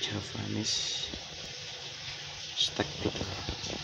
Javanese steak plate